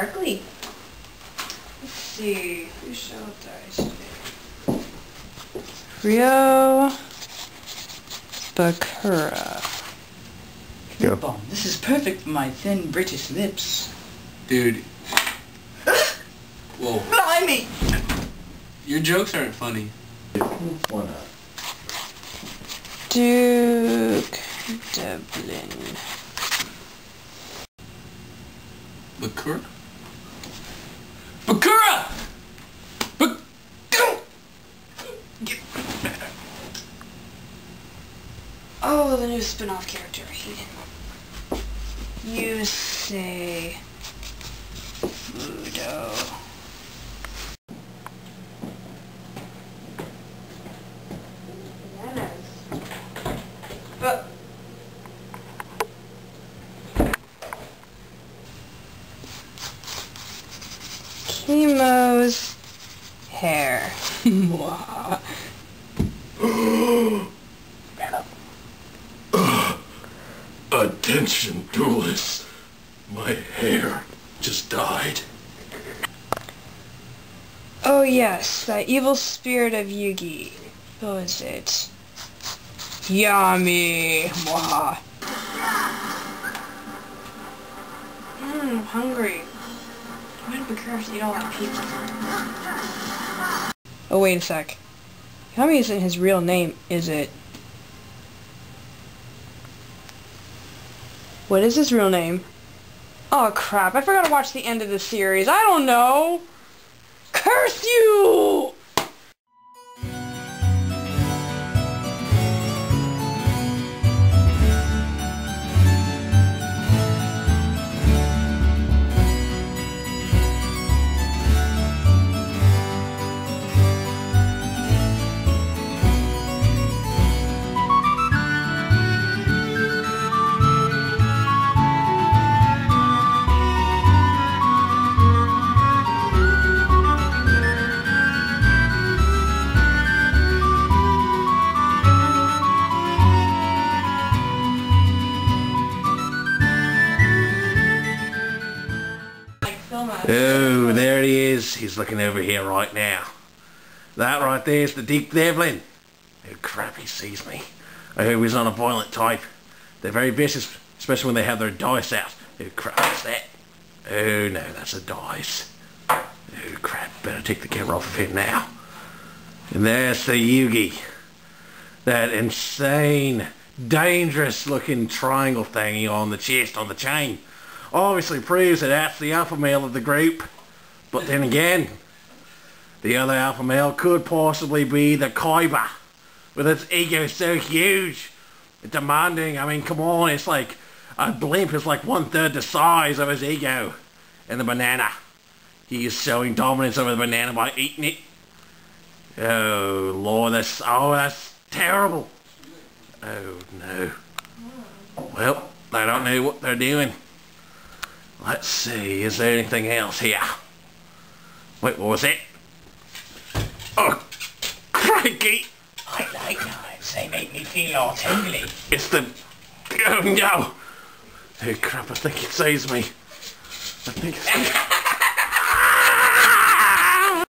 sparkly. Let's see. Who shall die today? Ryou Bakura. Go. Lip balm. This is perfect for my thin British lips. Dude. Whoa. Blimey! Your jokes aren't funny. Why not? Duke Devlin. Bakura? Bakura! Bak- Oh, the new spin-off character. He Yusei Fudo. But Kemo's hair. Attention, duelists. My hair just died. Oh yes, that evil spirit of Yugi. Who is it? Yummy! Mwah. Mmm, hungry. I'm gonna be careful you don't like people. Oh wait a sec. Yummy isn't his real name, is it? What is his real name? Oh crap, I forgot to watch the end of the series. I don't know! Curse you! Oh, there he is. He's looking over here right now. That right there's the Deep Devlin. Oh crap, he sees me. Oh, I hope he's not a violent type. They're very vicious, especially when they have their dice out. Oh crap, what's that? Oh no, that's a dice. Oh crap, better take the camera off of him now. And there's the Yugi. That insane, dangerous looking triangle thingy on the chest on the chain. Obviously proves that that's the alpha male of the group. But then again, the other alpha male could possibly be the Kaiba. With its ego so huge. Demanding, I mean, come on, it's like a blimp is like one third the size of his ego. And the banana. He is showing dominance over the banana by eating it. Oh lord, that's oh that's terrible. Oh no. Well, they don't know what they're doing. Let's see, is there anything else here? Wait, what was it? Oh, crikey! I like knives. They make me feel all tingly. It's the... Oh no! Oh crap, I think it saves me. I think.